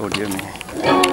Oh dear me.